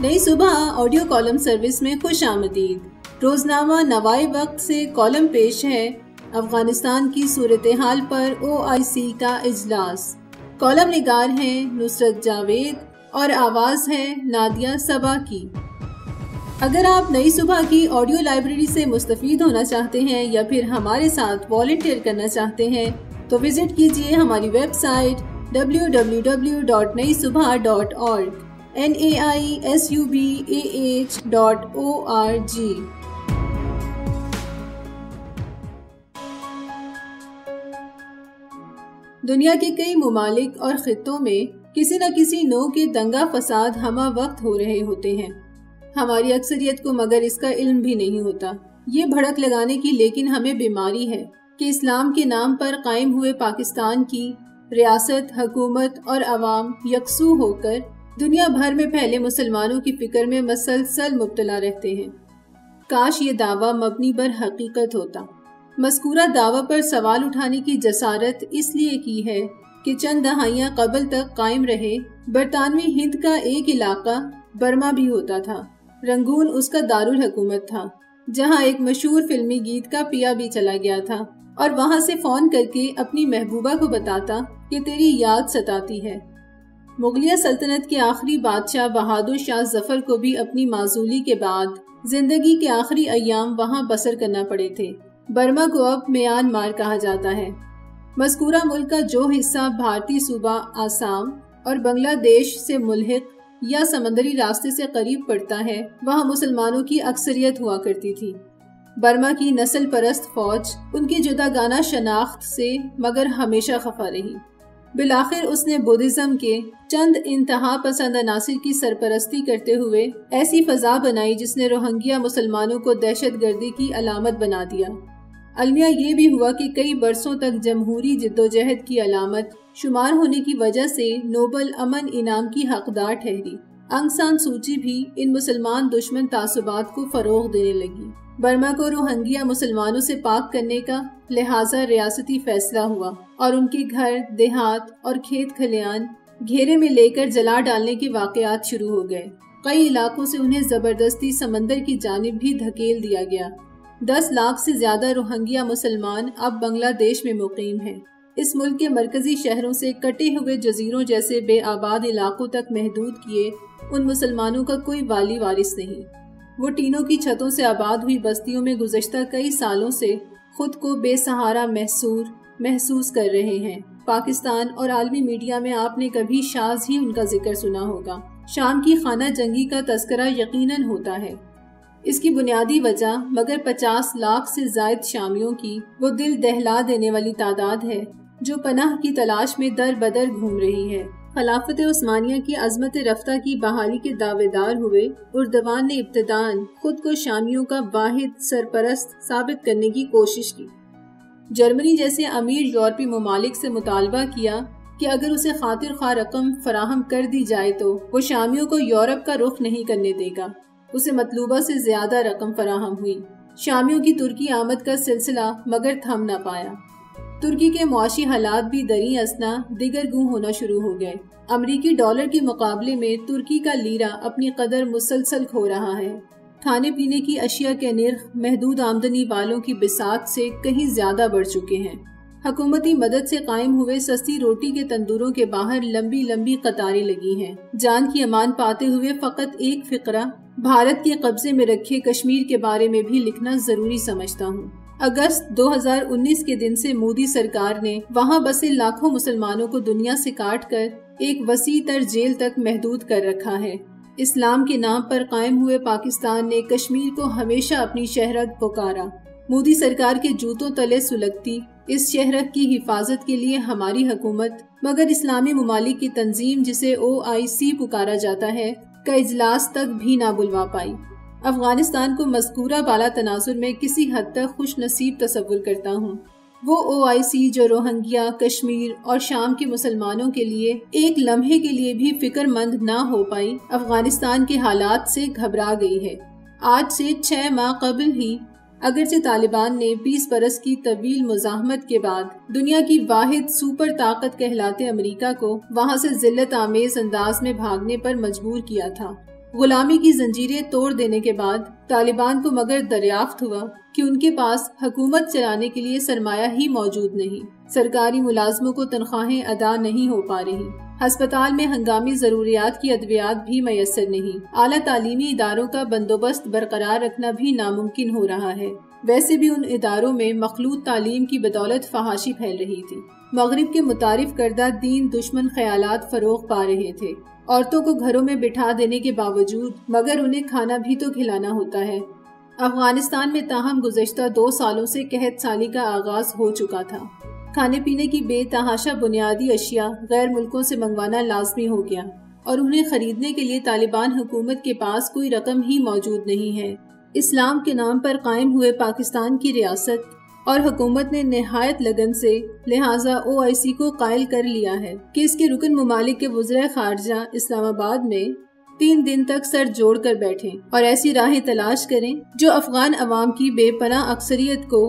नई सुबह audio column service में खुश आमदीद। रोजनामा नवाई वक्त से कॉलम पेश है। अफ़गानिस्तान की सूरत हाल पर ओ आई सी का इजलास। कॉलम निगार हैं नुसरत जावेद और आवाज़ है नादिया सबा की। अगर आप नई सुबह की ऑडियो लाइब्रेरी से मुस्तफ़ होना चाहते हैं या फिर हमारे साथ वॉल्टियर करना चाहते हैं तो विज़िट कीजिए हमारी website www.naisubha.org n A I S U B a h dot o r g दुनिया के कई ममालिक और खितों में किसी न किसी नो के दंगा फसाद हमा वक्त हो रहे होते हैं। हमारी अक्सरियत को मगर इसका इल्म भी नहीं होता। ये भड़क लगाने की लेकिन हमें बीमारी है कि इस्लाम के नाम पर कायम हुए पाकिस्तान की रियासत, हकूमत और अवाम यकसू होकर दुनिया भर में फैले मुसलमानों की फ़िक्र में मसलसल मुबतला रहते हैं। काश ये दावा मबनी पर हकीकत होता। मस्कूरा दावा पर सवाल उठाने की जसारत इसलिए की है कि चंद दहाइयाँ कबल तक कायम रहे, बरतानवी हिंद का एक इलाका बर्मा भी होता था। रंगून उसका दारुल हुकूमत था, जहाँ एक मशहूर फिल्मी गीत का पिया भी चला गया था और वहाँ से फ़ोन करके अपनी महबूबा को बताता कि तेरी याद सताती है। मुगलिया सल्तनत के आखिरी बादशाह बहादुर शाह ज़फ़र को भी अपनी माजूली के बाद ज़िंदगी के आखिरी अयाम वहाँ बसर करना पड़े थे। बर्मा को अब म्यांमार कहा जाता है। मस्कूरा मुल्क का जो हिस्सा भारतीय सूबा, आसाम और बांग्लादेश से मुल्हिक या समंदरी रास्ते से करीब पड़ता है, वहाँ मुसलमानों की अक्सरियत हुआ करती थी। बर्मा की नस्ल परस्त फौज उनकी जुदा गाना शनाख्त से मगर हमेशा खफा रही। बिलाखिर उसने बुद्धिज्म के चंद इंतहा पसंद अनासर की सरपरस्ती करते हुए ऐसी फजा बनाई जिसने रोहंगिया मुसलमानों को दहशत गर्दी की अलामत बना दिया। अलमिया ये भी हुआ कि कई बरसों तक जमहूरी जद्दोजहद की अलामत शुमार होने की वजह से नोबल अमन इनाम की हकदार ठहरी। अंगसान सूची भी इन मुसलमान दुश्मन तासुबात को फरोग देने लगी। बर्मा को रोहंगिया मुसलमानों से पाक करने का लिहाजा रियासती फैसला हुआ और उनके घर, देहात और खेत खलियान घेरे में लेकर जला डालने के वाकयात शुरू हो गए। कई इलाकों से उन्हें ज़बरदस्ती समंदर की जानब भी धकेल दिया गया। दस लाख से ज़्यादा रोहंगिया मुसलमान अब बांग्लादेश में मुकीम हैं। इस मुल्क के मरकजी शहरों से कटे हुए जजीरों जैसे बेआबाद इलाकों तक महदूद किए उन मुसलमानों का कोई वाली वारिस नहीं। वो टीनों की छतों से आबाद हुई बस्तियों में गुजश्ता कई सालों से खुद को बेसहारा महसूर महसूस कर रहे हैं। पाकिस्तान और आलमी मीडिया में आपने कभी शाज ही उनका ज़िक्र सुना होगा। शाम की खाना जंगी का तस्करा यकीनन होता है। इसकी बुनियादी वजह मगर 50 लाख से जायद शामियों की वो दिल दहला देने वाली तादाद है, जो पनाह की तलाश में दर बदर घूम रही है। खिलाफत उस्मानिया की अजमत रफ्ता की बहाली के दावेदार हुए, उर्दवान ने इब्तदान, खुद को शामियों का वाहिद सरपरस्त साबित करने की कोशिश की। जर्मनी जैसे अमीर यूरोपी ममालिक से मुतालबा किया कि अगर उसे खातिर खा रकम फराहम कर दी जाए तो वो शामियों को यूरोप का रुख नहीं करने देगा। उसे मतलूबा से ज़्यादा रकम फराहम हुई। शामियों की तुर्की आमद का सिलसिला मगर थम न पाया। तुर्की के मुआशी हालात भी दरी असना दिगर गु होना शुरू हो गए। अमरीकी डॉलर के मुकाबले में तुर्की का लीरा अपनी कदर मुसलसल खो रहा है। खाने पीने की अशिया के निर्ख महदूद आमदनी वालों की बिसात से कहीं ज़्यादा बढ़ चुके हैं। हकूमती मदद से कायम हुए सस्ती रोटी के तंदूरों के बाहर लंबी लंबी कतारें लगी हैं। जान की अमान पाते हुए फकत एक फिक्रा भारत के कब्जे में रखे कश्मीर के बारे में भी लिखना ज़रूरी समझता हूँ। अगस्त 2019 के दिन से मोदी सरकार ने वहाँ बसे लाखों मुसलमानों को दुनिया से काट कर एक वसी तर जेल तक महदूद कर रखा है। इस्लाम के नाम पर कायम हुए पाकिस्तान ने कश्मीर को हमेशा अपनी शहरत पुकारा। मोदी सरकार के जूतों तले सुलगती, इस शहरत की हिफाजत के लिए हमारी हुकूमत, मगर इस्लामी ममालिक की तंजीम जिसे ओ आई सी पुकारा जाता है, का इजलास तक भी ना बुलवा पाई। अफ़गानिस्तान को मस्कूरा बाला तनाजुर में किसी हद तक खुश नसीब तस्वुर करता हूँ। वो ओ आई सी जो रोहंगिया, कश्मीर और शाम के मुसलमानों के लिए एक लम्हे के लिए भी फिक्रमंद न हो पाई, अफ़गानिस्तान के हालात से घबरा गई है। आज से छह माह कबल ही, अगरचे तालिबान ने 20 बरस की तवील मुजाहमत के बाद दुनिया की वाहिद सुपर ताकत कहलाते अमेरिका को वहाँ से जिल्लत आमेज अंदाज में भागने पर मजबूर किया था। गुलामी की जंजीरें तोड़ देने के बाद तालिबान को मगर दरियाफ्त हुआ कि उनके पास हुकूमत चलाने के लिए सरमाया ही मौजूद नहीं। सरकारी मुलाजमों को तनख्वाहें अदा नहीं हो पा रही। हस्पताल में हंगामी जरूरियात की अद्वियात भी मैसर नहीं। आला तालीमी इदारों का बंदोबस्त बरकरार रखना भी नामुमकिन हो रहा है। वैसे भी उन इदारों में मखलूत तालीम की बदौलत फहाशी फैल रही थी। मगरब के मुतारिफ करदा दीन दुश्मन ख्यालात फरोग पा रहे थे। औरतों को घरों में बिठा देने के बावजूद, मगर उन्हें खाना भी तो खिलाना होता है। अफ़गानिस्तान में ताहम गुजशत दो सालों से कहत साली का आगाज़ हो चुका था। खाने पीने की बेतहाशा बुनियादी अशिया गैर मुल्कों से मंगवाना लाजमी हो गया, और उन्हें खरीदने के लिए तालिबान हुकूमत के पास कोई रकम ही मौजूद नहीं है। इस्लाम के नाम पर कायम हुए पाकिस्तान की रियासत और हुकूमत ने नहायत लगन से लिहाजा ओ आई सी को कायल कर लिया है कि इसके रुकन ममालिक के वज्र खारजा इस्लामाबाद में तीन दिन तक सर जोड़ कर बैठे और ऐसी राहें तलाश करें जो अफगान अवाम की बेपना अक्सरियत को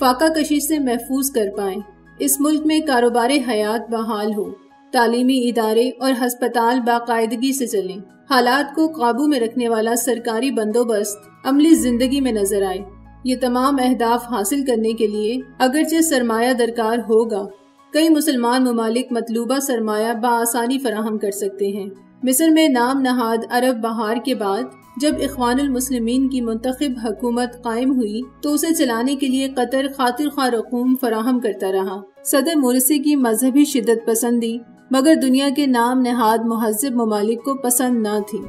फाका कशी से महफूज कर पाए। इस मुल्क में कारोबार हयात बहाल हो, तालीमी इदारे और हस्पताल बाकायदगी से चलें। हालात को काबू में रखने वाला सरकारी बंदोबस्त अमली ज़िंदगी में नज़र आए। ये तमाम अहदाफ हासिल करने के लिए अगरचे सरमाया दरकार होगा। कई मुसलमान ममालिक मतलूबा सरमाया बसानी फराहम कर सकते हैं। मिस्र में नाम नहाद अरब बहार के बाद जब इखवानुल मुस्लिमीन की मुंतखब हुकूमत कायम हुई तो उसे चलाने के लिए कतर खातिर खा रकूम फराहम करता रहा। सदर मोरसी की मजहबी शिदत पसंदी, मगर दुनिया के नाम नहाद महजब ममालिक को पसंद न थी।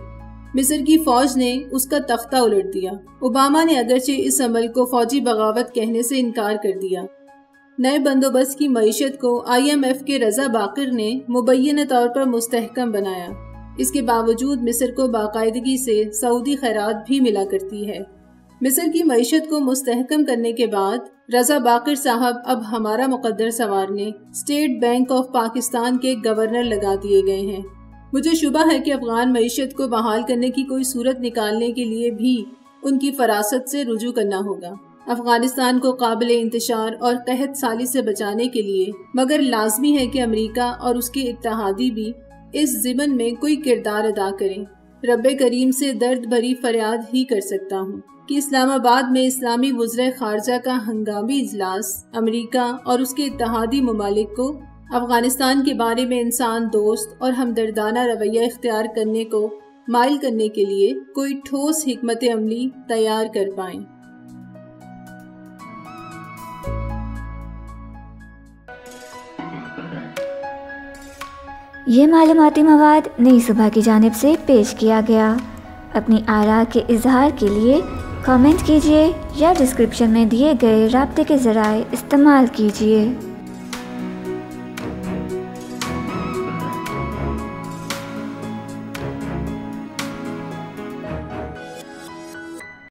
मिस्र की फौज ने उसका तख्ता उलट दिया। ओबामा ने अगरचे इस अमल को फौजी बगावत कहने से इनकार कर दिया। नए बंदोबस्त की मीशत को आईएमएफ के रजा बाकर ने मुबैन तौर पर मुस्तहकम बनाया। इसके बावजूद मिस्र को बाकायदगी से सऊदी खैरात भी मिला करती है। मिस्र की मीशत को मुस्तहकम करने के बाद रजा बाकर साहब अब हमारा मुकद्दर सवारने स्टेट बैंक ऑफ़ पाकिस्तान के गवर्नर लगा दिए गए हैं। मुझे शुबा है कि अफगान मीशत को बहाल करने की कोई सूरत निकालने के लिए भी उनकी फरासत से रुजू करना होगा। अफ़गानिस्तान को काबिल इंतशार और कहत साली से बचाने के लिए, मगर लाजमी है कि अमेरिका और उसके इतिहादी भी इस जिमन में कोई किरदार अदा करें। रब करीम से दर्द भरी फरियाद ही कर सकता हूँ कि इस्लामाबाद में इस्लामी वज्र खारजा का हंगामी इजलास अमेरिका और उसके इतिहादी ममालिक को अफ़गानिस्तान के बारे में इंसान दोस्त और हमदर्दाना रवैया इख्तियार करने को माइल करने के लिए कोई ठोस हमत अमली तैयार कर पाए। ये मालूमती मवाद नई सुबह की जानब से पेश किया गया। अपनी आरा के इजहार के लिए कमेंट कीजिए या डिस्क्रिप्शन में दिए गए रबते के ज़राए इस्तेमाल कीजिए।